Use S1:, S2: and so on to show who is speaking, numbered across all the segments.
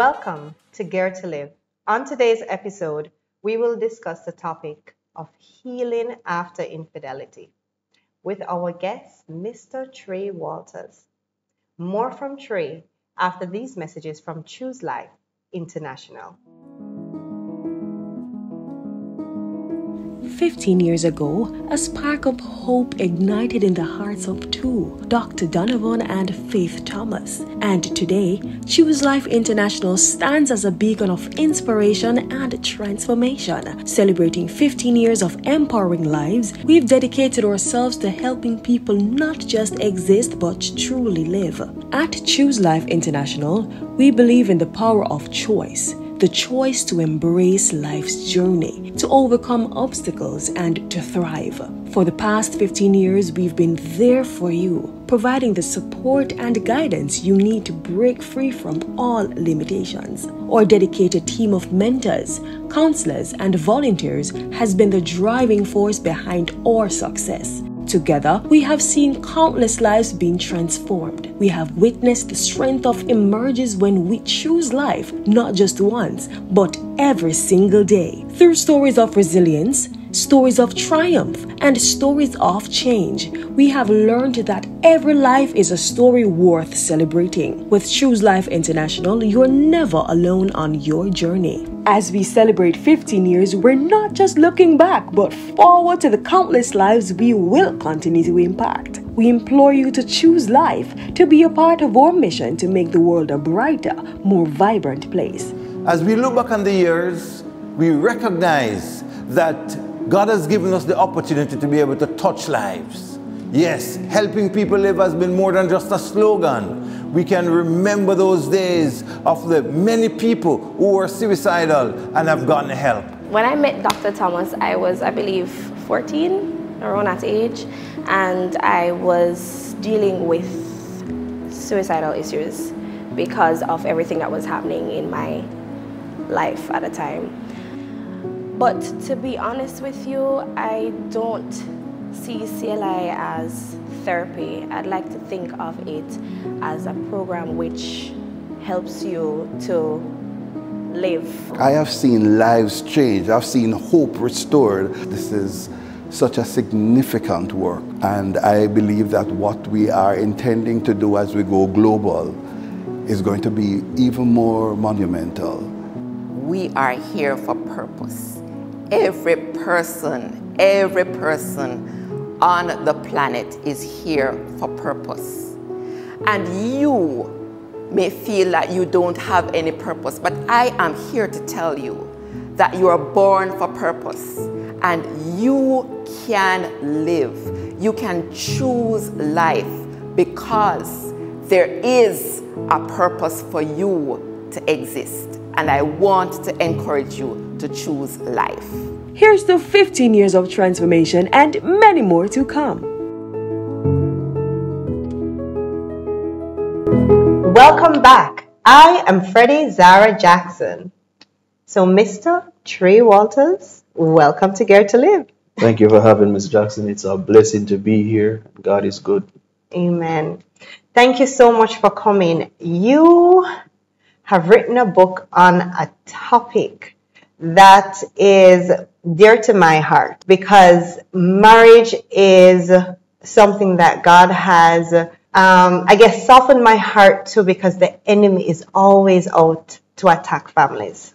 S1: Welcome to Geared to Live. On today's episode, we will discuss the topic of healing after infidelity with our guest, Mr. Trey Walters. More from Trey after these messages from Choose Life International.
S2: 15 years ago, a spark of hope ignited in the hearts of two, Dr. Donovan and Faith Thomas. And today, Choose Life International stands as a beacon of inspiration and transformation. Celebrating 15 years of empowering lives, we've dedicated ourselves to helping people not just exist but truly live. At Choose Life International, we believe in the power of choice the choice to embrace life's journey, to overcome obstacles, and to thrive. For the past 15 years, we've been there for you, providing the support and guidance you need to break free from all limitations. Our dedicated team of mentors, counselors, and volunteers has been the driving force behind our success. Together, we have seen countless lives being transformed. We have witnessed the strength of emerges when we choose life, not just once, but every single day. Through stories of resilience, stories of triumph, and stories of change. We have learned that every life is a story worth celebrating. With Choose Life International, you're never alone on your journey. As we celebrate 15 years, we're not just looking back, but forward to the countless lives we will continue to impact. We implore you to choose life to be a part of our mission to make the world a brighter, more vibrant place.
S3: As we look back on the years, we recognize that God has given us the opportunity to be able to touch lives. Yes, helping people live has been more than just a slogan. We can remember those days of the many people who were suicidal and have gotten help.
S4: When I met Dr. Thomas, I was, I believe, 14, around that age, and I was dealing with suicidal issues because of everything that was happening in my life at the time. But to be honest with you, I don't see CLI as therapy. I'd like to think of it as a program which helps you to live.
S5: I have seen lives change. I've seen hope restored. This is such a significant work. And I believe that what we are intending to do as we go global is going to be even more monumental.
S6: We are here for purpose every person, every person on the planet is here for purpose. And you may feel that you don't have any purpose, but I am here to tell you that you are born for purpose and you can live. You can choose life because there is a purpose for you to exist. And I want to encourage you to choose life.
S2: Here's the 15 years of transformation and many more to come.
S1: Welcome back. I am Freddi Zara Jackson. So, Mr. Trey Walters, welcome to Geared to Live.
S7: Thank you for having Ms. Jackson. It's a blessing to be here. God is good.
S1: Amen. Thank you so much for coming. You have written a book on a topic that is dear to my heart because marriage is something that God has, um, I guess, softened my heart to because the enemy is always out to attack families.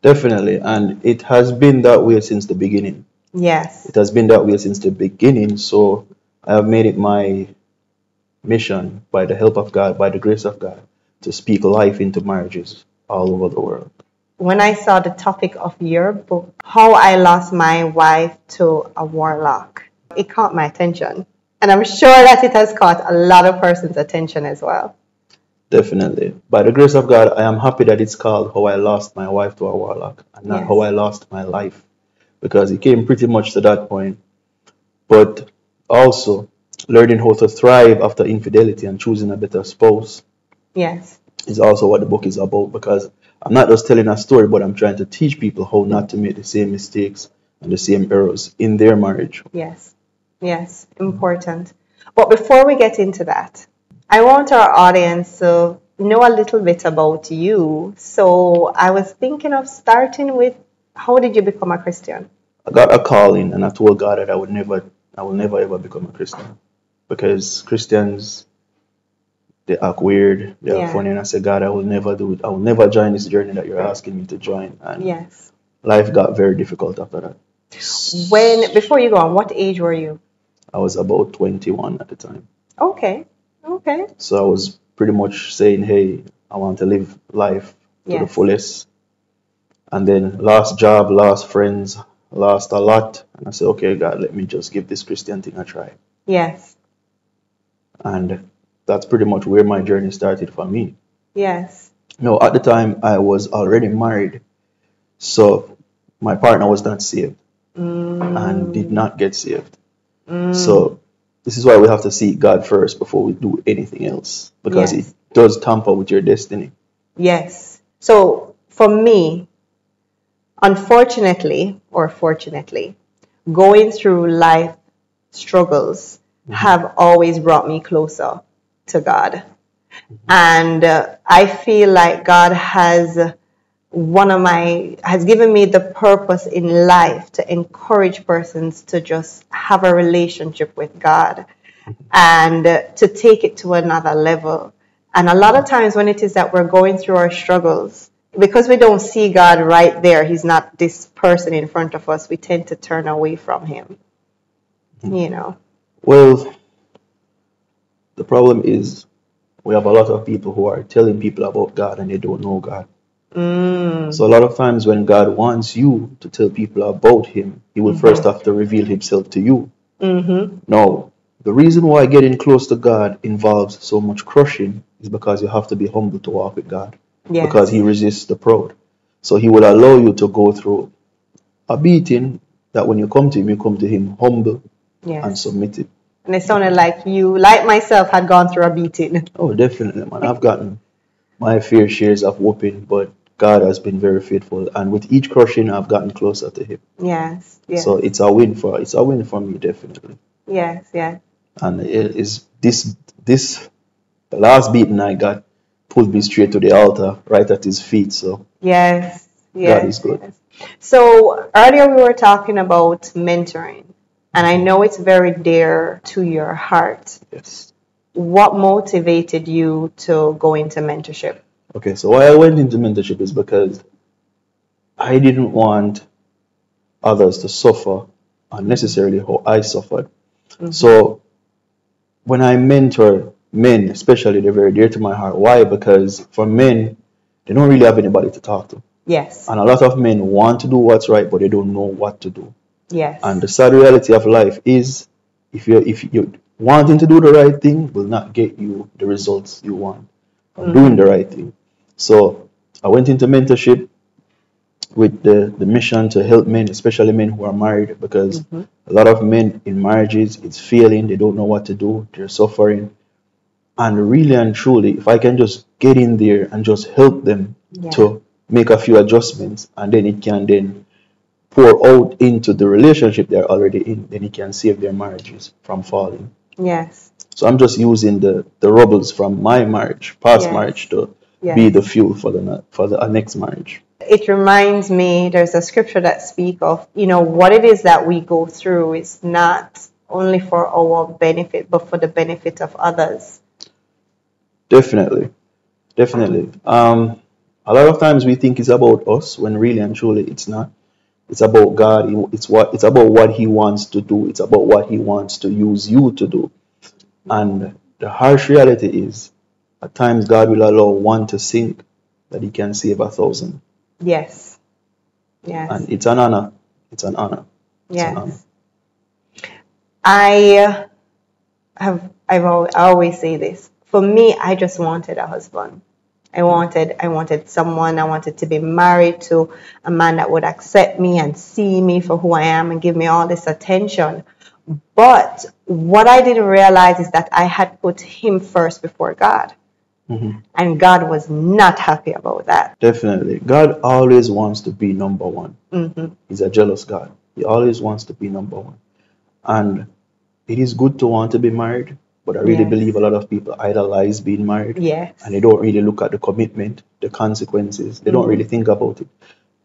S7: Definitely. And it has been that way since the beginning.
S1: Yes.
S7: It has been that way since the beginning. So I have made it my mission by the help of God, by the grace of God, to speak life into marriages all over the world
S1: when I saw the topic of your book, How I Lost My Wife to a Warlock, it caught my attention. And I'm sure that it has caught a lot of persons' attention as well.
S7: Definitely. By the grace of God, I am happy that it's called How I Lost My Wife to a Warlock and not yes. How I Lost My Life. Because it came pretty much to that point. But also learning how to thrive after infidelity and choosing a better spouse.
S1: Yes.
S7: Is also what the book is about because I'm not just telling a story, but I'm trying to teach people how not to make the same mistakes and the same errors in their marriage.
S1: Yes, yes, important. But before we get into that, I want our audience to know a little bit about you. So I was thinking of starting with how did you become a Christian?
S7: I got a calling and I told God that I would never I will never ever become a Christian. Because Christians they act weird, they
S1: Yeah.
S7: act funny and I said, God, I will never do it. I will never join this journey that you're asking me to join. And
S1: Yes.
S7: life got very difficult after that.
S1: When before you go on, what age were you?
S7: I was about 21 at the time.
S1: Okay. Okay.
S7: So I was pretty much saying, hey, I want to live life to the
S1: Yes.
S7: fullest. And then lost job, lost friends, lost a lot. And I said, okay, God, let me just give this Christian thing a try.
S1: Yes.
S7: And that's pretty much where my journey started for me.
S1: Yes.
S7: No, at the time I was already married. So my partner was not saved mm. and did not get saved. Mm. So this is why we have to seek God first before we do anything else because
S1: Yes.
S7: it does tamper with your destiny.
S1: Yes. So for me, unfortunately or fortunately, going through life struggles mm-hmm. have always brought me closer to God. And uh, I feel like God has one of my has given me the purpose in life to encourage persons to just have a relationship with God and uh, to take it to another level. And a lot of times when it is that we're going through our struggles, because we don't see God right there, He's not this person in front of us, we tend to turn away from Him. You know?
S7: Well, the problem is we have a lot of people who are telling people about God and they don't know God. Mm. So a lot of times when God wants you to tell people about Him, He will mm-hmm. first have to reveal Himself to you. Mm-hmm. Now, the reason why getting close to God involves so much crushing is because you have to be humble to walk with God.
S1: Yes.
S7: Because He resists the proud. So He will allow you to go through a beating that when you come to Him, you come to Him humble
S1: Yes.
S7: and submitted.
S1: And it sounded like you, like myself, had gone through a beating.
S7: Oh, definitely, man. I've gotten my fair shares of whooping, but God has been very faithful. And with each crushing, I've gotten closer to Him.
S1: Yes. Yes.
S7: So it's a win for it's a win for me, definitely.
S1: yes. Yes.
S7: And it is this this the last beating I got pulled me straight to the altar, right at His feet. So
S1: Yes. Yes.
S7: is good.
S1: yes. So earlier we were talking about mentoring, and I know it's very dear to your heart.
S7: yes.
S1: What motivated you to go into mentorship?
S7: Okay, so why I went into mentorship is because I didn't want others to suffer unnecessarily how I suffered. Mm-hmm. So when I mentor men, especially, they're very dear to my heart. Why? Because for men, they don't really have anybody to talk to.
S1: Yes.
S7: And a lot of men want to do what's right, but they don't know what to do.
S1: Yes.
S7: And the sad reality of life is if you if you wanting to do the right thing will not get you the results you want from mm. doing the right thing. So I went into mentorship with the, the mission to help men, especially men who are married, because mm-hmm. a lot of men in marriages it's failing, they don't know what to do, they're suffering. And really and truly, if I can just get in there and just help them
S1: Yeah.
S7: to make a few adjustments and then it can then pour out into the relationship they're already in, then it can save their marriages from falling.
S1: yes.
S7: So I'm just using the, the rubbles from my marriage, past
S1: Yes.
S7: marriage, to
S1: Yes.
S7: be the fuel for the for the uh, next marriage.
S1: It reminds me, there's a scripture that speak of, you know, what it is that we go through is not only for our benefit, but for the benefit of others.
S7: Definitely, definitely. Um, a lot of times we think it's about us when really and truly it's not. It's about God. It's what it's about what He wants to do. It's about what He wants to use you to do. And the harsh reality is, at times God will allow one to sink that He can save a thousand.
S1: Yes. Yes.
S7: And it's an honor. It's an honor. It's an honor.
S1: Yes. I uh, have I've al- I always say this. For me, I just wanted a husband. I wanted I wanted someone. I wanted to be married to a man that would accept me and see me for who I am and give me all this attention. But what I didn't realize is that I had put him first before God. And God was not happy about that.
S7: Definitely. God always wants to be number one.
S1: hmm
S7: He's a jealous God. He always wants to be number one. And it is good to want to be married, But I really
S1: Yes.
S7: believe a lot of people idolize being married
S1: Yes.
S7: and they don't really look at the commitment, the consequences. They
S1: Mm.
S7: don't really think about it.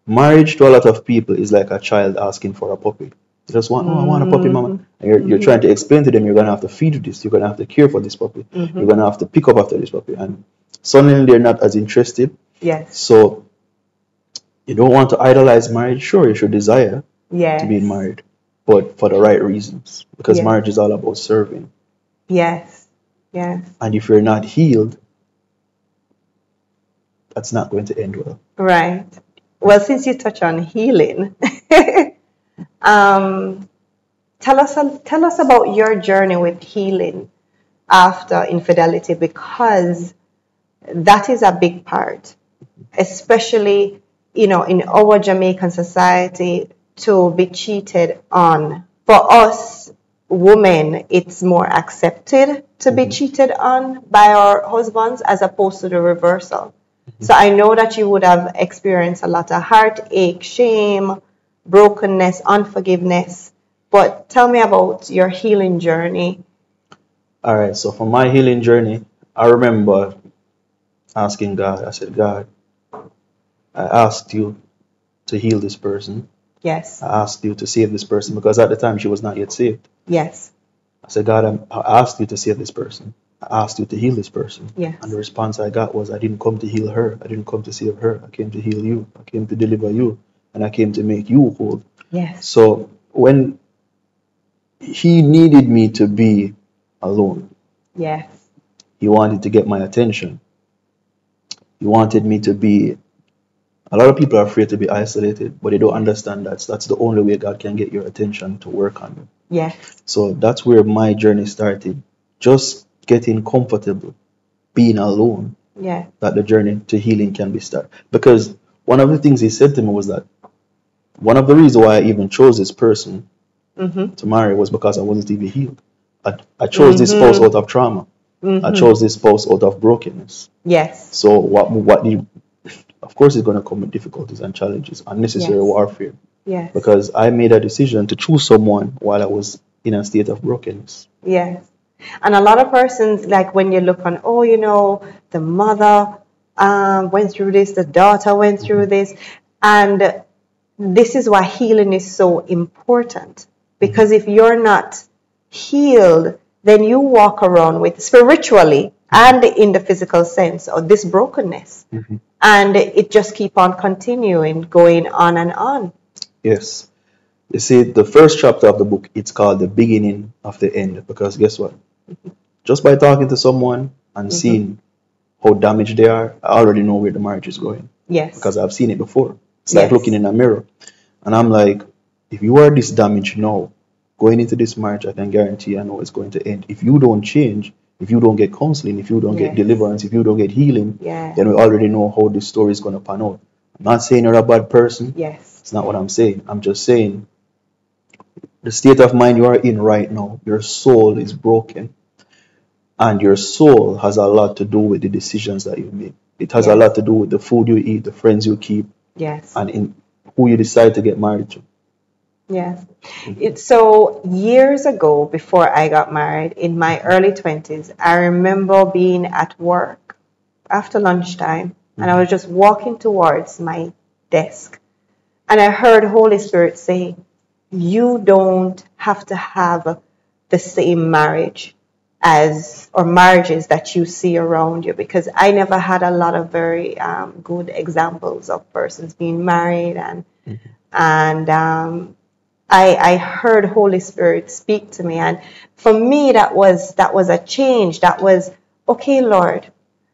S7: Marriage to a lot of people is like a child asking for a puppy. They just want, oh, I want a puppy, mama.
S1: Mm-hmm.
S7: And you're, you're trying to explain to them you're going to have to feed this, you're going to have to care for this puppy,
S1: Mm-hmm.
S7: you're going to have to pick up after this puppy. And suddenly they're not as interested.
S1: Yes.
S7: So you don't want to idolize marriage. Sure, you should desire
S1: Yes.
S7: to be married, but for the right reasons. Because
S1: Yes.
S7: marriage is all about serving.
S1: Yes. Yes.
S7: And if you're not healed, that's not going to end well.
S1: Right. Well, since you touch on healing, um, tell us tell us about your journey with healing after infidelity because that is a big part, especially you know in our Jamaican society to be cheated on. For us women, it's more accepted to be mm-hmm. cheated on by our husbands as opposed to the reversal. Mm-hmm. So I know that you would have experienced a lot of heartache, shame, brokenness, unforgiveness. But tell me about your healing journey.
S7: All right, so for my healing journey, I remember asking God, I said, God, I asked you to heal this person.
S1: Yes,
S7: I asked you to save this person because at the time she was not yet saved.
S1: Yes,
S7: I said, God, I'm- I asked you to save this person. I asked you to heal this person.
S1: Yes.
S7: And the response I got was, I didn't come to heal her. I didn't come to save her. I came to heal you. I came to deliver you. And I came to make you whole.
S1: yes,
S7: So when he needed me to be alone,
S1: yes,
S7: he wanted to get my attention. He wanted me to be. A lot of people are afraid to be isolated, but they don't understand that that's the only way God can get your attention to work on you.
S1: Yeah.
S7: So that's where my journey started. Just getting comfortable, being alone,
S1: Yeah.
S7: that the journey to healing can be started. Because one of the things he said to me was that one of the reasons why I even chose this person
S1: mm-hmm.
S7: to marry was because I wasn't even healed. I, I chose this spouse out of trauma.
S1: Mm-hmm.
S7: I chose this spouse out of brokenness.
S1: yes,
S7: So what what you of course it's going to come with difficulties and challenges, unnecessary
S1: Yes.
S7: warfare.
S1: yes,
S7: Because I made a decision to choose someone while I was in a state of brokenness.
S1: yes. And a lot of persons, like when you look on, oh, you know, the mother um, went through this, the daughter went through this. And this is why healing is so important. Because if you're not healed, then you walk around with spiritually and in the physical sense of this brokenness. Mm-hmm. And it just keep on continuing, going on and on.
S7: Yes. You see, the first chapter of the book, it's called The Beginning of the End. Because guess what? Mm-hmm. Just by talking to someone and mm-hmm. seeing how damaged they are, I already know where the marriage is going.
S1: Yes.
S7: Because I've seen it before. It's like
S1: Yes.
S7: looking in a mirror. And I'm like, if you are this damaged now, going into this marriage, I can guarantee I know it's going to end. If you don't change, if you don't get counseling, if you don't get deliverance, if you don't get healing,
S1: Yeah.
S7: then we already know how this story is going to pan out. I'm not saying you're a bad person.
S1: yes.
S7: It's not what I'm saying. I'm just saying the state of mind you are in right now, your soul is broken. And your soul has a lot to do with the decisions that you make. It has a lot to do with the food you eat, the friends you keep,
S1: Yes.
S7: and in who you decide to get married to.
S1: Yes. It, so years ago, before I got married, in my early 20s, I remember being at work after lunchtime and I was just walking towards my desk and I heard Holy Spirit say, you don't have to have the same marriage as or marriages that you see around you because I never had a lot of very um, good examples of persons being married and and um, I, I heard Holy Spirit speak to me, and for me that was that was a change. That was okay, Lord,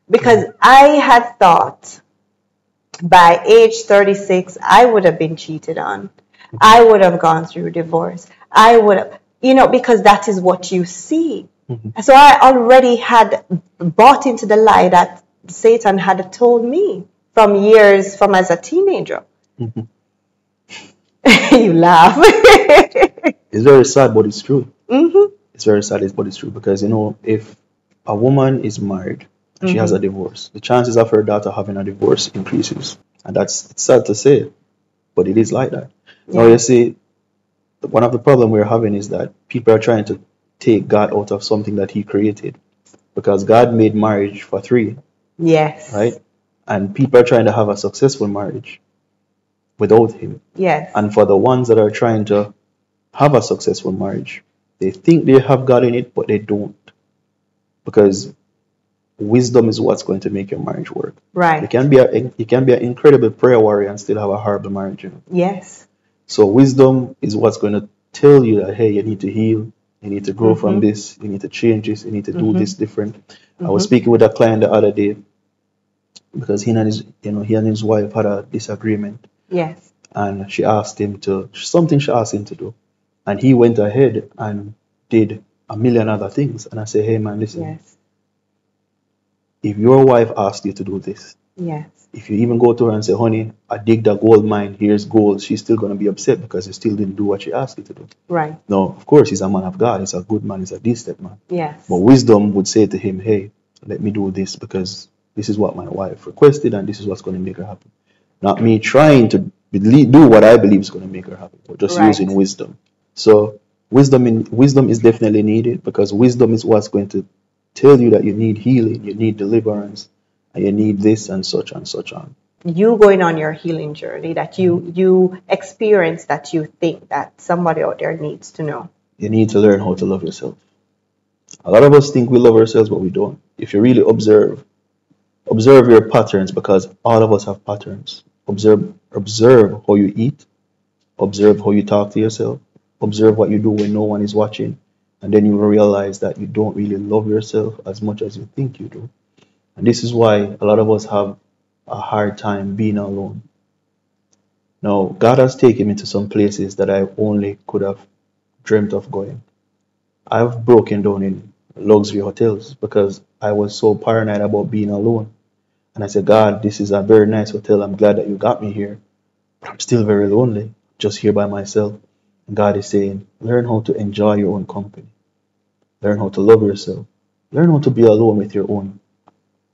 S1: because mm-hmm. I had thought by age 36 I would have been cheated on. I would have gone through divorce. I would have, you know, because that is what you see. Mm-hmm. So I already had bought into the lie that Satan had told me from years from as a teenager. Mm-hmm. you laugh.
S7: It's very sad, but it's true. Mm-hmm. It's very sad, but it's true because you know if a woman is married and she has mm-hmm. a divorce, the chances of her daughter having a divorce increases, and that's it's sad to say, but it is like that. Now you see, one of the problem we're having is that people are trying to take God out of something that He created. Because God made marriage for three,
S1: Yes.
S7: right? And people are trying to have a successful marriage without Him.
S1: Yes.
S7: And for the ones that are trying to have a successful marriage, they think they have God in it, but they don't. Because wisdom is what's going to make your marriage work. You
S1: Right.
S7: can be a you can be an incredible prayer warrior and still have a horrible marriage. You know?
S1: Yes.
S7: So wisdom is what's going to tell you that hey, you need to heal, you need to grow from mm-hmm. this, you need to change this, you need to do mm-hmm. this different. I was mm-hmm. speaking with a client the other day because he and his you know he and his wife had a disagreement
S1: Yes.
S7: and she asked him to something she asked him to do and he went ahead and did a million other things and i say hey man listen
S1: Yes.
S7: if your wife asked you to do this
S1: Yes.
S7: if you even go to her and say honey i dig the gold mine here's gold she's still going to be upset because you still didn't do what she asked you to do
S1: Right.
S7: no of course he's a man of god he's a good man he's a decent man
S1: Yes.
S7: but wisdom would say to him hey let me do this because this is what my wife requested and this is what's going to make her happy not me trying to believe, do what i believe is going to make her happy but just
S1: Right.
S7: using wisdom so wisdom in wisdom is definitely needed because wisdom is what's going to tell you that you need healing you need deliverance and you need this and such and such on
S1: You going on your healing journey that you you experience that you think that somebody out there needs to know.
S7: you need to learn how to love yourself. A lot of us think we love ourselves, but we don't. If you really observe, observe your patterns because all of us have patterns. Observe, observe how you eat, observe how you talk to yourself, observe what you do when no one is watching, and then you will realize that you don't really love yourself as much as you think you do. And this is why a lot of us have a hard time being alone. Now, God has taken me to some places that I only could have dreamt of going. I've broken down in luxury hotels because I was so paranoid about being alone. And I said, God, this is a very nice hotel. I'm glad that you got me here. But I'm still very lonely, just here by myself. And God is saying, learn how to enjoy your own company. Learn how to love yourself. Learn how to be alone with your own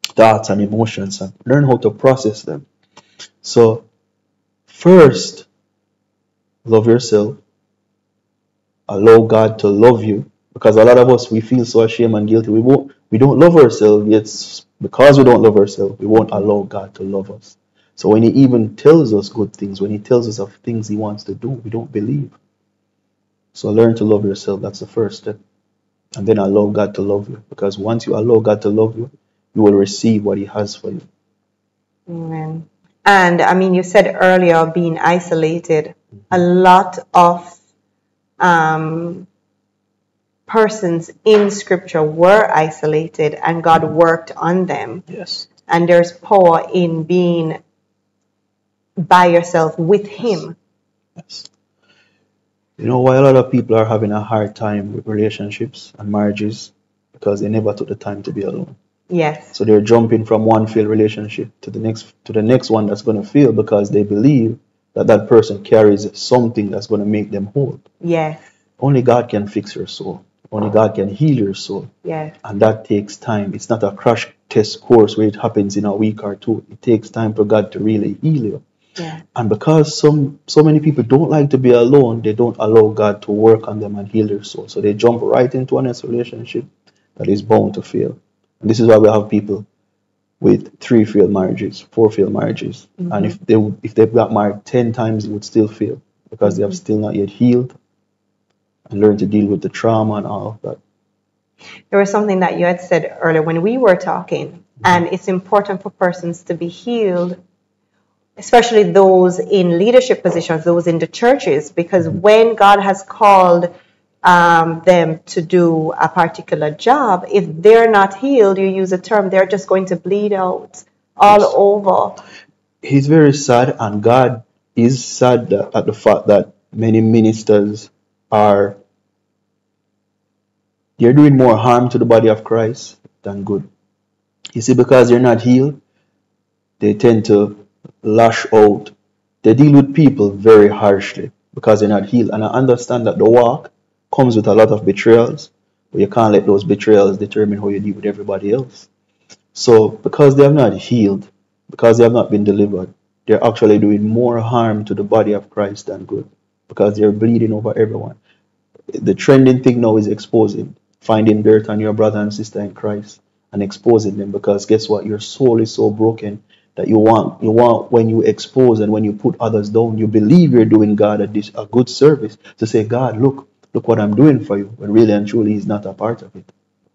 S7: thoughts and emotions and learn how to process them. So, first, love yourself. Allow God to love you because a lot of us we feel so ashamed and guilty. We won't we don't love ourselves. Yet because we don't love ourselves, we won't allow God to love us. So when He even tells us good things, when He tells us of things He wants to do, we don't believe. So learn to love yourself. That's the first step. And then allow God to love you. Because once you allow God to love you, you will receive what He has for you.
S1: Amen. And I mean, you said earlier being isolated. A lot of um, persons in Scripture were isolated, and God worked on them.
S7: Yes.
S1: And there's power in being by yourself with Him.
S7: Yes. You know why a lot of people are having a hard time with relationships and marriages? Because they never took the time to be alone.
S1: Yes.
S7: So they're jumping from one failed relationship to the next to the next one that's going to fail because they believe that that person carries something that's going to make them whole.
S1: Yes.
S7: Only God can fix your soul. Only God can heal your soul.
S1: Yes.
S7: And that takes time. It's not a crash test course where it happens in a week or two. It takes time for God to really heal you.
S1: Yeah.
S7: And because some so many people don't like to be alone, they don't allow God to work on them and heal their soul. So they jump right into an next relationship that is bound to fail. And this is why we have people with three failed marriages, four failed marriages. And mm-hmm. if they if they've got married ten times, it would still fail because they have mm-hmm. still not yet healed and learned to deal with the trauma and all of that.
S1: There was something that you had said earlier when we were talking, and it's important for persons to be healed, especially those in leadership positions, those in the churches, because when God has called um, them to do a particular job, if they're not healed, you use a term, they're just going to bleed out all over.
S7: He's very sad, and God is sad at the fact that many ministers are they're doing more harm to the body of Christ than good. You see, because they're not healed, they tend to lash out. They deal with people very harshly because they're not healed. And I understand that the walk comes with a lot of betrayals, but you can't let those betrayals determine how you deal with everybody else. So, because they have not healed, because they have not been delivered, they're actually doing more harm to the body of Christ than good because they're bleeding over everyone. the trending thing now is exposing, finding dirt on your brother and sister in Christ and exposing them because guess what? Your soul is so broken that you want you want when you expose and when you put others down, you believe you're doing God a, dis, a good service to say, God, look, look what I'm doing for you, when really and truly He's not a part of it.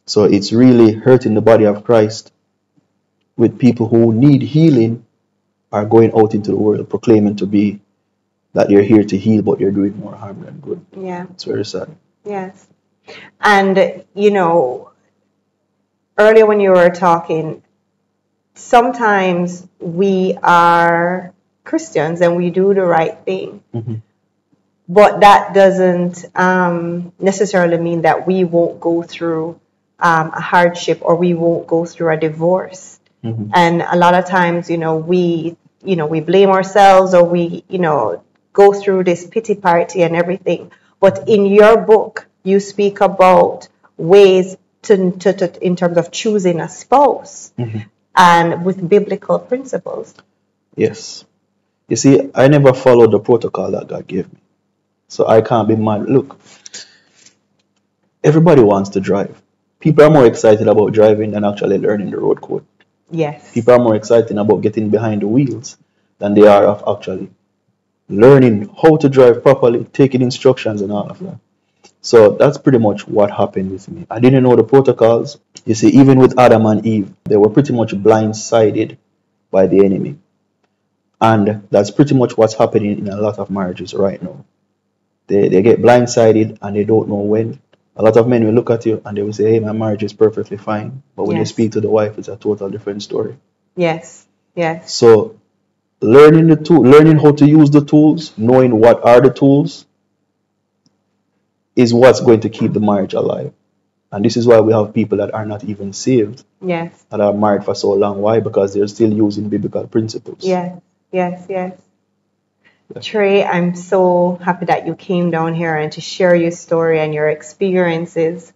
S7: So it's really hurting the body of Christ with people who need healing are going out into the world proclaiming to be that you're here to heal, but you're doing more harm than good.
S1: Yeah.
S7: It's very sad.
S1: Yes. And, you know, earlier when you were talking, sometimes we are Christians and we do the right thing.
S7: Mm-hmm.
S1: But that doesn't um, necessarily mean that we won't go through um, a hardship or we won't go through a divorce.
S7: Mm-hmm.
S1: And a lot of times, you know, we, you know, we blame ourselves or we, you know, go through this pity party and everything. But in your book, you speak about ways to, to, to in terms of choosing a spouse
S7: Mm-hmm.
S1: and with biblical principles.
S7: Yes. You see, I never followed the protocol that God gave me. So I can't be mad. Look, everybody wants to drive. People are more excited about driving than actually learning the road code.
S1: Yes.
S7: People are more excited about getting behind the wheels than they are of actually learning how to drive properly, taking instructions and all of that. So that's pretty much what happened with me. I didn't know the protocols. You see, even with Adam and Eve, they were pretty much blindsided by the enemy. And that's pretty much what's happening in a lot of marriages right now. They, they get blindsided and they don't know when. A lot of men will look at you and they will say, hey, my marriage is perfectly fine. But when
S1: Yes.
S7: you speak to the wife, it's a total different story.
S1: Yes. Yes.
S7: So learning the tool, learning how to use the tools, knowing what are the tools, is what's going to keep the marriage alive. And this is why we have people that are not even saved
S1: Yes.
S7: that are married for so long. Why? Because they're still using biblical principles.
S1: Yes. Yes. Yes. Trey, I'm so happy that you came down here and to share your story and your experiences.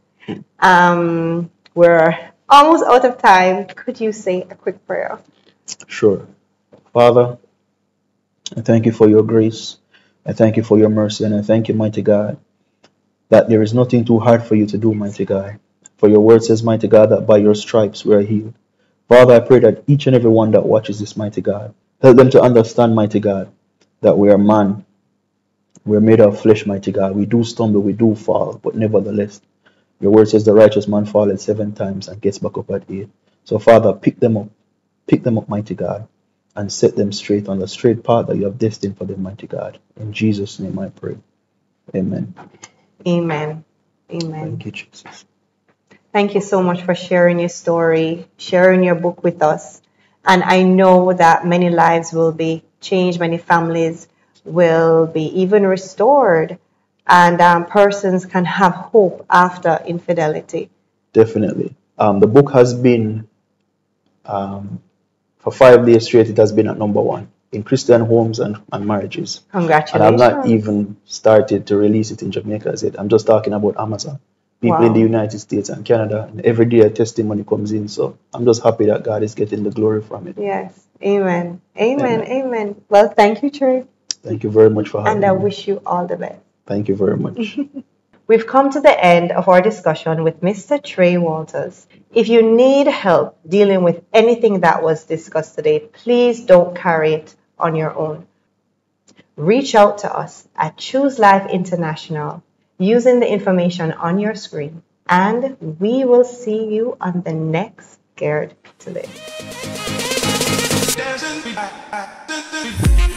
S1: Um, we're almost out of time. Could you say a quick prayer?
S7: Sure. Father, I thank you for your grace. I thank you for your mercy. And I thank you, mighty God, that there is nothing too hard for you to do, mighty God. For your word says, mighty God, that by your stripes we are healed. Father, I pray that each and every one that watches this, mighty God, help them to understand, mighty God, that we are man. We're made of flesh, mighty God. We do stumble, we do fall, but nevertheless, your word says the righteous man falleth seven times and gets back up at eight. So, Father, pick them up. Pick them up, mighty God, and set them straight on the straight path that you have destined for them, mighty God. In Jesus' name I pray. Amen.
S1: Amen. Amen.
S7: Thank you, Jesus.
S1: Thank you so much for sharing your story, sharing your book with us. And I know that many lives will be changed, many families will be even restored, and um, persons can have hope after infidelity.
S7: Definitely. Um, the book has been, um, for five days straight, it has been at number one in Christian homes and, and marriages. And I've not even started to release it in Jamaica as yet. I'm just talking about Amazon. People
S1: Wow.
S7: in the United States and Canada, and every day a testimony comes in. So I'm just happy that God is getting the glory from it.
S1: Yes. Amen. Amen.
S7: Amen.
S1: Amen. Well, thank you, Trey.
S7: Thank you very much for having me.
S1: And I
S7: me.
S1: wish you all the best.
S7: Thank you very much.
S1: We've come to the end of our discussion with Mr. Trey Walters. If you need help dealing with anything that was discussed today, please don't carry it on your own. Reach out to us at Choose Life International using the information on your screen, and we will see you on the next Scared Today.
S8: dancing.